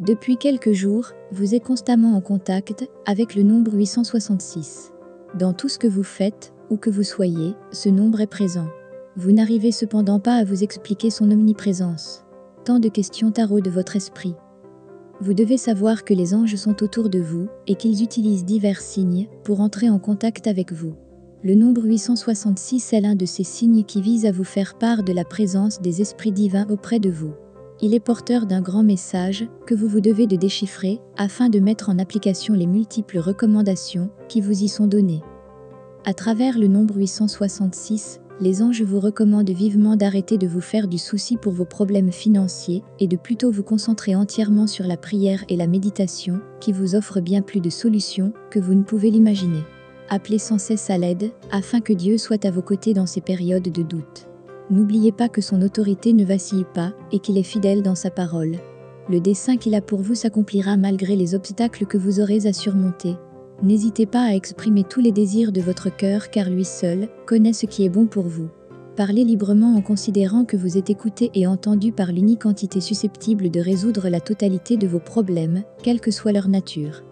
Depuis quelques jours, vous êtes constamment en contact avec le nombre 866. Dans tout ce que vous faites, où que vous soyez, ce nombre est présent. Vous n'arrivez cependant pas à vous expliquer son omniprésence. Tant de questions tarot de votre esprit. Vous devez savoir que les anges sont autour de vous et qu'ils utilisent divers signes pour entrer en contact avec vous. Le nombre 866 est l'un de ces signes qui vise à vous faire part de la présence des esprits divins auprès de vous. Il est porteur d'un grand message que vous vous devez de déchiffrer afin de mettre en application les multiples recommandations qui vous y sont données. À travers le nombre 866, les anges vous recommandent vivement d'arrêter de vous faire du souci pour vos problèmes financiers et de plutôt vous concentrer entièrement sur la prière et la méditation qui vous offrent bien plus de solutions que vous ne pouvez l'imaginer. Appelez sans cesse à l'aide afin que Dieu soit à vos côtés dans ces périodes de doute. N'oubliez pas que son autorité ne vacille pas et qu'il est fidèle dans sa parole. Le dessein qu'il a pour vous s'accomplira malgré les obstacles que vous aurez à surmonter. N'hésitez pas à exprimer tous les désirs de votre cœur car lui seul connaît ce qui est bon pour vous. Parlez librement en considérant que vous êtes écouté et entendu par l'unique entité susceptible de résoudre la totalité de vos problèmes, quelle que soit leur nature.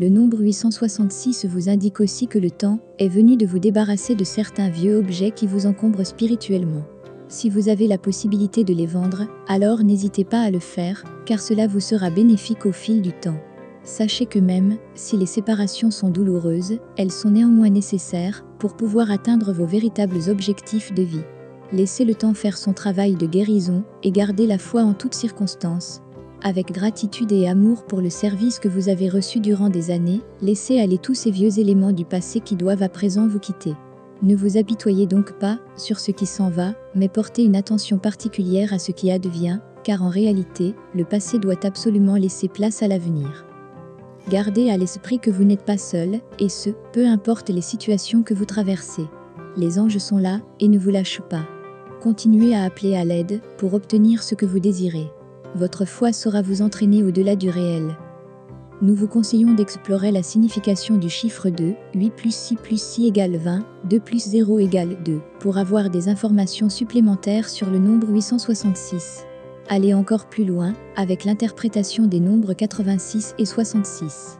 Le nombre 866 vous indique aussi que le temps est venu de vous débarrasser de certains vieux objets qui vous encombrent spirituellement. Si vous avez la possibilité de les vendre, alors n'hésitez pas à le faire, car cela vous sera bénéfique au fil du temps. Sachez que même si les séparations sont douloureuses, elles sont néanmoins nécessaires pour pouvoir atteindre vos véritables objectifs de vie. Laissez le temps faire son travail de guérison et gardez la foi en toutes circonstances. Avec gratitude et amour pour le service que vous avez reçu durant des années, laissez aller tous ces vieux éléments du passé qui doivent à présent vous quitter. Ne vous apitoyez donc pas sur ce qui s'en va, mais portez une attention particulière à ce qui advient, car en réalité, le passé doit absolument laisser place à l'avenir. Gardez à l'esprit que vous n'êtes pas seul, et ce, peu importe les situations que vous traversez. Les anges sont là et ne vous lâchent pas. Continuez à appeler à l'aide pour obtenir ce que vous désirez. Votre foi saura vous entraîner au-delà du réel. Nous vous conseillons d'explorer la signification du chiffre 2, 8 plus 6 plus 6 égale 20, 2 plus 0 égale 2, pour avoir des informations supplémentaires sur le nombre 866. Allez encore plus loin avec l'interprétation des nombres 86 et 66.